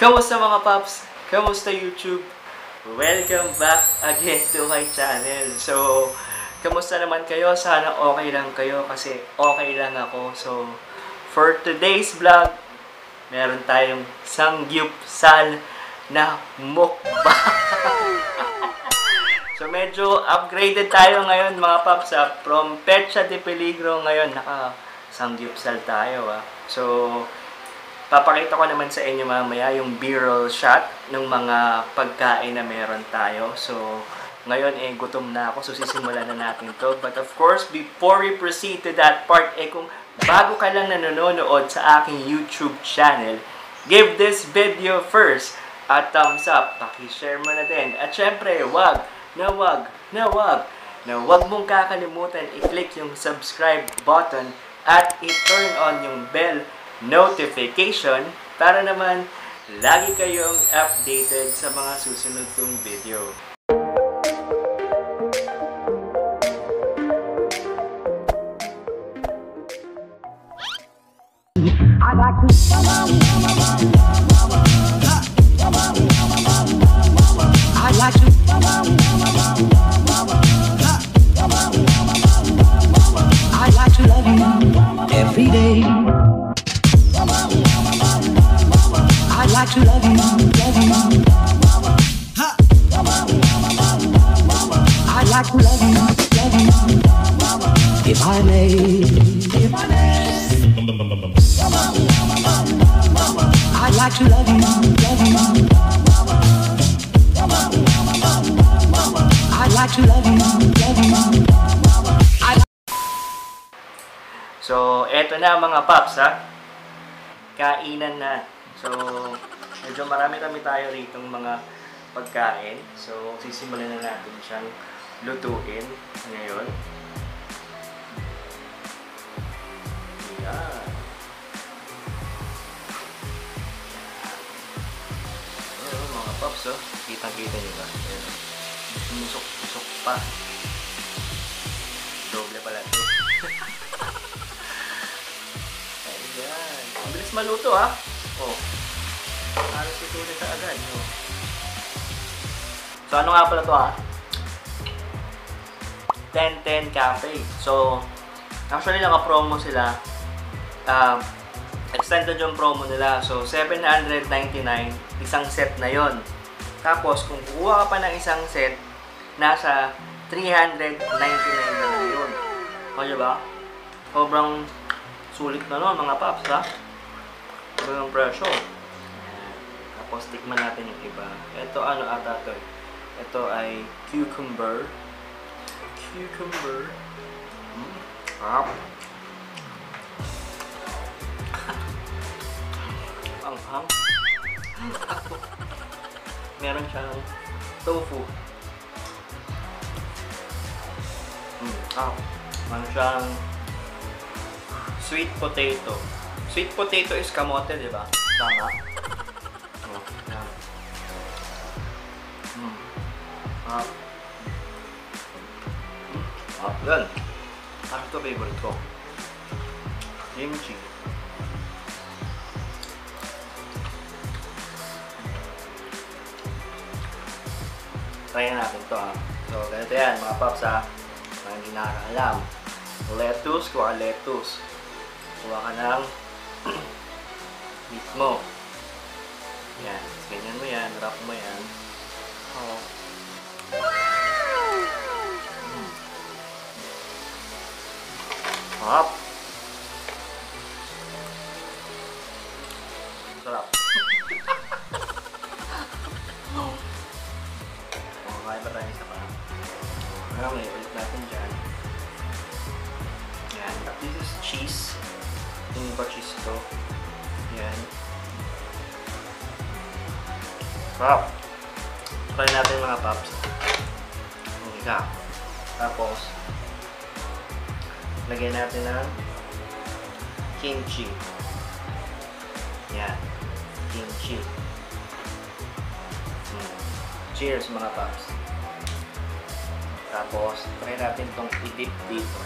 Kamusta mga paps? Kamusta YouTube? Welcome back again to my channel. So, kamusta naman kayo? Sana okay lang kayo kasi okay lang ako. So, for today's vlog, meron tayong sangyupsal na mukbang. so, medyo upgraded tayo ngayon mga paps. ah. From Pecha de Peligro ngayon, naka sangyupsal tayo. Ah. So, Papakita ko naman sa inyo mamaya yung b-roll shot ng mga pagkain na meron tayo. So, ngayon eh gutom na ako so sisimulan na natin to. But of course, before we proceed to that part, eh kung bago ka lang nanonood sa aking YouTube channel, give this video first a thumbs up. Paki-share mo na din. At syempre, wag, na wag, na wag, na wag mong kakalimutan i-click yung subscribe button at i-turn on yung bell notification para naman lagi kayong updated sa mga susunod kong video. If I may, if I like to love you, love you. I like to love you, love you. So, eto na mga paps ha. Kainan na. So, medyo marami kami tayo rito mga pagkain. So, sisimulan na natin siyang lutuin ngayon. Yan. Ayan, mga paps oh. Kitang-kita nyo ba? Ayan. Sumusok-usok pa. Doble pala ito. Ayan. Ang bilis maluto ah. Oh. Halos ito ulit agad. Oh. So ano nga pala to ah? 1010 Cafe. So, actually naka-promo sila. Um, extended yung promo nila. So, 799, isang set na yon. Tapos, kung kukuha ka pa ng isang set, nasa 399 na lang yun. O, diba? Sobrang sulit na nun, mga paps, ha? Ito yung presyo. Tapos, tikman natin yung iba. Ito, ano ata to? Ito ay cucumber. Cucumber. Mm. Ah. Ang hang. Meron siyang tofu. Mm. Ah. Meron siyang sweet potato. Sweet potato is kamote, di ba? Tama. Oh, yan. Mm. Ah. Ah, yan. Ano ito favorite ko? Kimchi. Try natin to ha. So, ganito yan mga paps ha. Mga hindi nakakaalam. Lettuce, kuha lettuce. Kuha ka ng meat mo. Yan. Ganyan mo yan. Wrap mo yan. Oh. Mm. Sarap. Sarap. oh, kaya ba tayo isa pa? Ano may ulit natin dyan. Yan. This is cheese. Yung ba cheese to? Yan. Sarap. Try natin mga paps. Yung isa. Tapos, lagyan natin ng kimchi. Yan. Kimchi. Mm. Cheers mga paps. Tapos, try natin itong i-dip dito.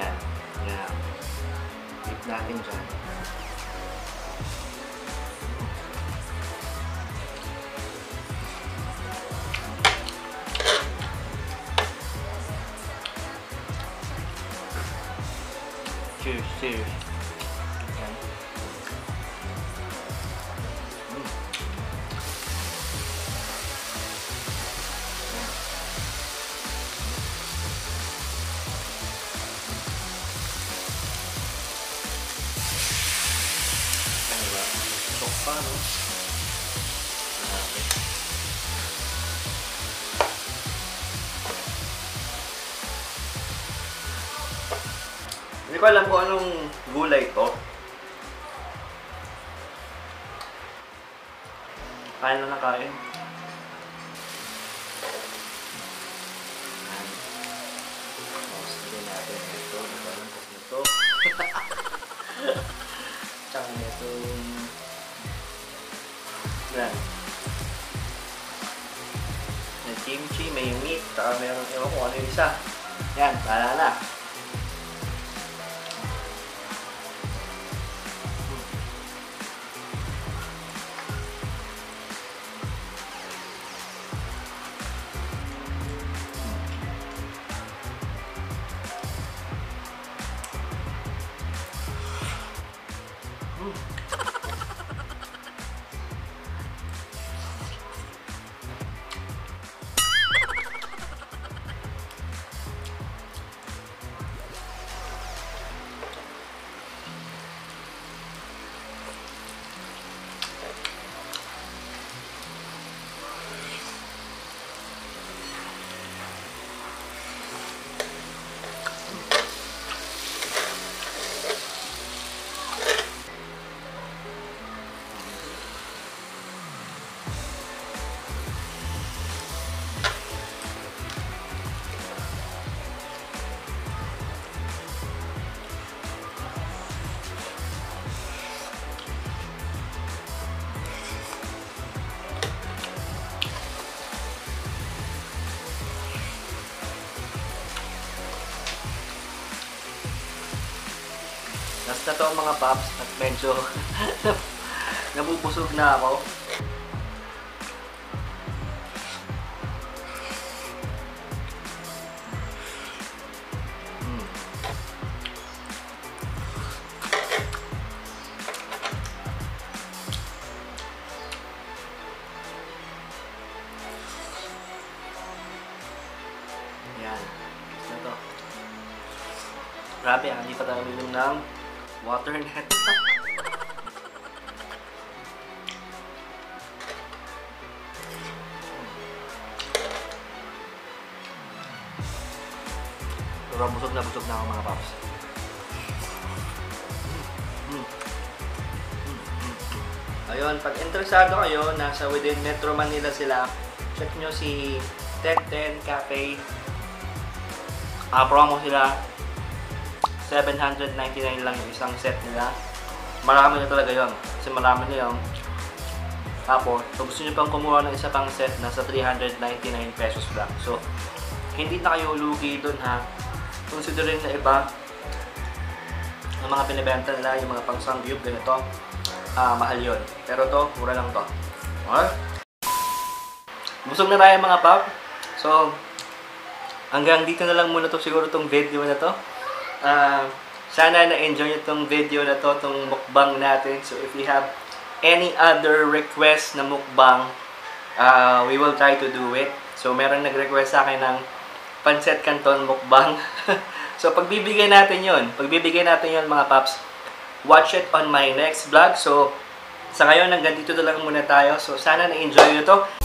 Yan. Yan. Dip natin dyan. Cheers. Yan. Mm. Ano ba? Sok pa, ko alam kung anong gulay to. Kain na na kain. Yan. Tapos lagyan natin ito. Ano alam kung ito? Tsaka ito. Yan. May kimchi, may meat, tsaka meron, ewan ko ano yung isa. Yan, tala na. Ooh. Last na to mga paps at medyo nabubusog na ako. Mm. Yan. Last na to. Grabe ah, hindi pa tayo uminom ng water net. Pero busog na busog na ako mga paps. Ayun, pag interesado kayo, nasa within Metro Manila sila, check nyo si 1010 Cafe. Ah, promo sila. 799 lang yung isang set nila. Marami na talaga yon Kasi marami na yun. Tapos, kung gusto nyo pang kumuha ng isa pang set, nasa 399 pesos lang. So, hindi na kayo lugi dun ha. Considering na iba, yung mga binibenta nila, yung mga pang sangyup, ganito, ah mahal yun. Pero to, mura lang to. Okay? Busog na tayo mga pap. So, hanggang dito na lang muna to siguro tong video na to. Ah, sana na-enjoy nyo tong video na to, tong mukbang natin. So, if you have any other request na mukbang, uh, we will try to do it. So, meron nag-request sa akin ng pancet canton mukbang. so, pagbibigay natin yon Pagbibigay natin yon mga paps. Watch it on my next vlog. So, sa ngayon, hanggang dito na lang muna tayo. So, sana na-enjoy nyo to.